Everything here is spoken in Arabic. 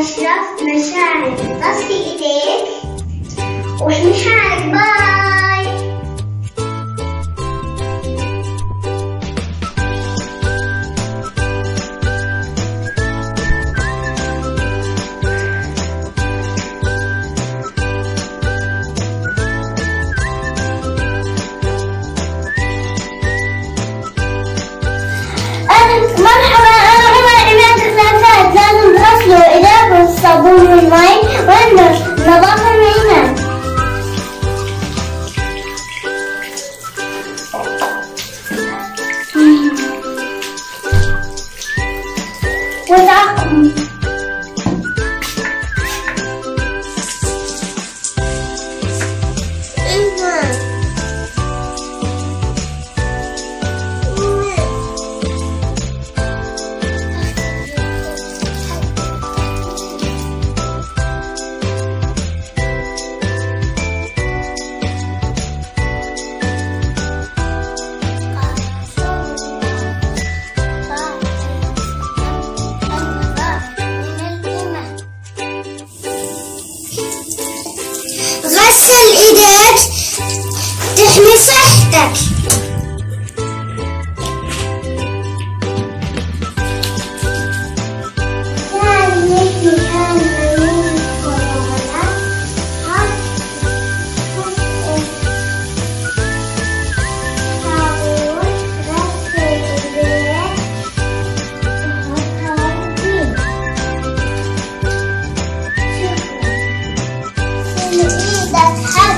أشرف مشاعر طفي إيديك واحمي حالك باي Bye. Hello.